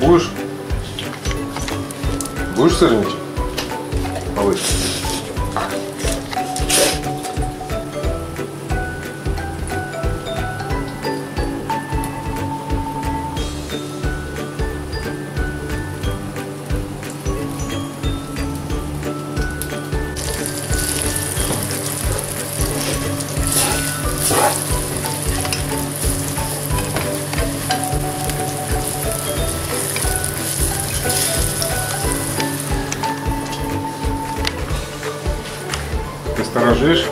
будешь? Будешь сырничать? Малыш. сторожишь.